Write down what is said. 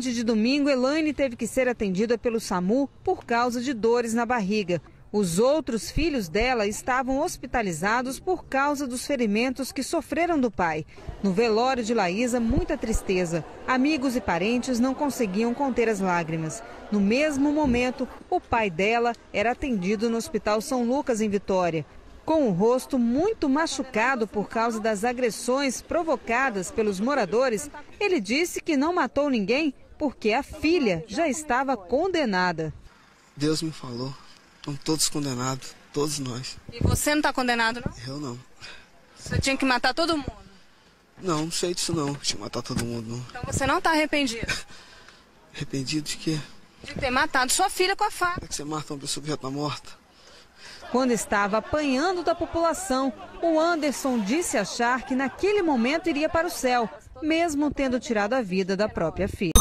de domingo, Elaine teve que ser atendida pelo SAMU por causa de dores na barriga. Os outros filhos dela estavam hospitalizados por causa dos ferimentos que sofreram do pai. No velório de Laísa, muita tristeza. Amigos e parentes não conseguiam conter as lágrimas. No mesmo momento, o pai dela era atendido no Hospital São Lucas, em Vitória. Com o rosto muito machucado por causa das agressões provocadas pelos moradores, ele disse que não matou ninguém porque a filha já estava condenada. Deus me falou Estamos todos condenados, todos nós. E você não está condenado, não? Eu não. Você tinha que matar todo mundo? Não, não sei disso não. Tinha que matar todo mundo, não. Então você não está arrependido? arrependido de quê? De ter matado sua filha com a faca. É que você mata uma pessoa que já está morta. Quando estava apanhando da população, o Anderson disse achar que naquele momento iria para o céu, mesmo tendo tirado a vida da própria filha.